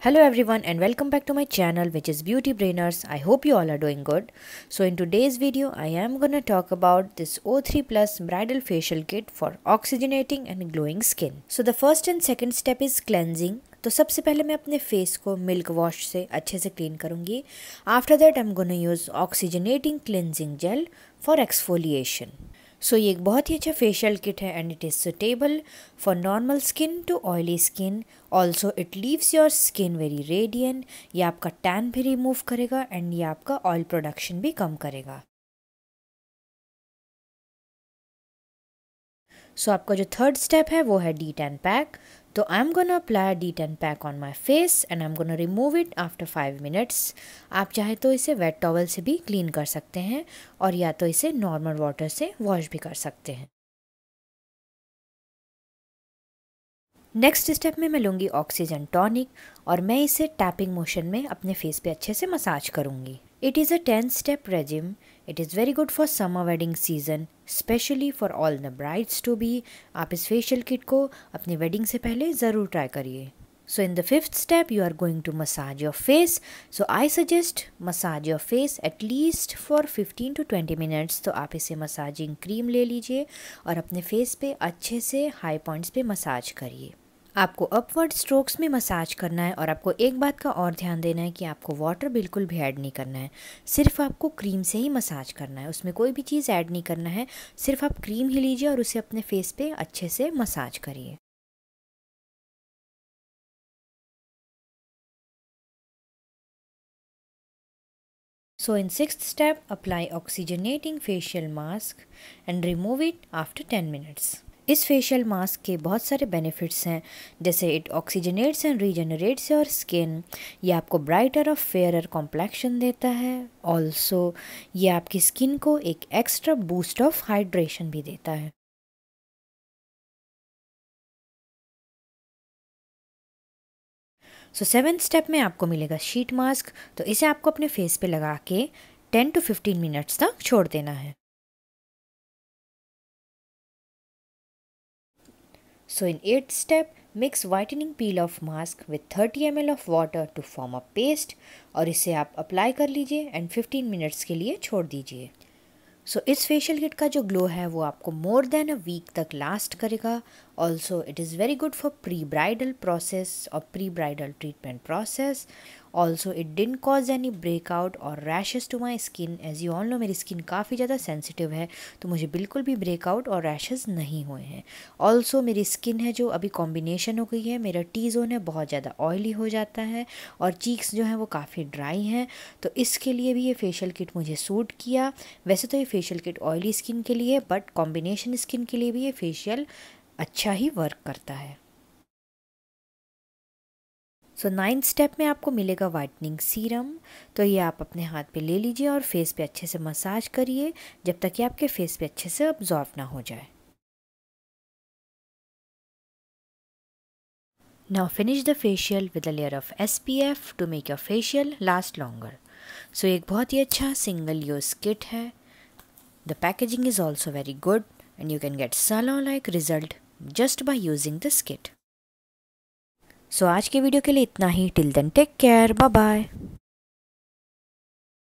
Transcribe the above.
Hello everyone and welcome back to my channel which is Beauty Brainers. I hope you all are doing good. So in today's video I am gonna talk about this O3 Plus Bridal Facial Kit for oxygenating and glowing skin. So the first and second step is cleansing. तो सबसे पहले मैं अपने face को milk wash से अच्छे से clean करूँगी after that I am gonna use oxygenating cleansing gel for exfoliation so ये एक बहुत ही अच्छा फेशियल किट है and it is suitable for normal skin to oily skin also it leaves your skin very radiant ये आपका tan भी remove करेगा एंड ये आपका ऑयल प्रोडक्शन भी कम करेगा। सो so, आपका जो थर्ड स्टेप है वो है डी टैन पैक तो I am gonna apply de tan pack on my face and I am gonna remove it after five minutes आप चाहे तो इसे वेट टॉवल से भी क्लीन कर सकते हैं और या तो इसे नॉर्मल वाटर से वॉश भी कर सकते हैं। नेक्स्ट स्टेप में मैं लूँगी ऑक्सीजन टॉनिक और मैं इसे टैपिंग मोशन में अपने फेस पे अच्छे से मसाज करूँगी। It is a ten step regime it is very good for summer wedding season specially for all the brides to be आप इस फेशियल किट को अपनी वेडिंग से पहले ज़रूर ट्राई करिए। So in the fifth step you are going to massage your face so I suggest massage your face least for 15 to 20 minutes. तो आप इसे मसाजिंग क्रीम ले लीजिए और अपने फेस पे अच्छे से हाई पॉइंट्स पे मसाज करिए। आपको अपवर्ड स्ट्रोक्स में मसाज करना है और आपको एक बात का और ध्यान देना है कि आपको वाटर बिल्कुल भी ऐड नहीं करना है। सिर्फ़ आपको क्रीम से ही मसाज करना है। उसमें कोई भी चीज़ ऐड नहीं करना है। सिर्फ़ आप क्रीम ही लीजिए और उसे अपने फेस पे अच्छे से मसाज करिए। So in sixth step, apply oxygenating facial mask and remove it after 10 minutes. इस फेशियल मास्क के बहुत सारे बेनिफिट्स हैं, जैसे it oxygenates and regenerates your skin ये आपको ब्राइटर और फेयर कॉम्प्लेक्शन देता है. ऑल्सो ये आपकी स्किन को एक एक्स्ट्रा बूस्ट ऑफ़ हाइड्रेशन भी देता है। सो सेवन स्टेप में आपको मिलेगा शीट मास्क तो इसे आपको अपने फेस पे लगा के टेन टू फिफ्टीन मिनट्स तक छोड़ देना है। So in 8th step, mix whitening peel off mask with 30 ml of water to form a paste और इसे आप अप्लाई कर लीजिए एंड 15 मिनट्स के लिए छोड़ दीजिए। सो so, इस फेशियल किट का जो ग्लो है वो आपको मोर देन अ वीक तक लास्ट करेगा। Also it is very good for pre bridal process और pre bridal treatment process also it didn't cause any breakout और rashes to my skin as you all know मेरी स्किन काफ़ी ज़्यादा sensitive है तो मुझे बिल्कुल भी ब्रेकआउट और रैशेज़ नहीं हुए हैं। ऑल्सो मेरी स्किन है जो अभी कॉम्बिनेशन हो गई है, मेरा टी जोन है, बहुत ज़्यादा ऑयली हो जाता है और चीक्स जो हैं वो काफ़ी ड्राई हैं। तो इसके लिए भी ये फेशियल किट मुझे सूट किया। वैसे तो ये फेशियल किट ऑयली स्किन के लिए बट कॉम्बिनेशन स्किन के लिए भी ये फेशियल अच्छा ही वर्क करता है। सो नाइन्थ स्टेप में आपको मिलेगा वाइटनिंग सीरम तो ये आप अपने हाथ पे ले लीजिए और फेस पे अच्छे से मसाज करिए, जब तक कि आपके फेस पे अच्छे से अब्जॉर्व ना हो जाए। Now finish the facial with a layer of S P F to make your facial last longer so एक बहुत ही अच्छा सिंगल यूज़ किट है. The packaging is also very good and you can get salon like result just by using this kit so आज के video के लिए इतना ही. Till then take care bye bye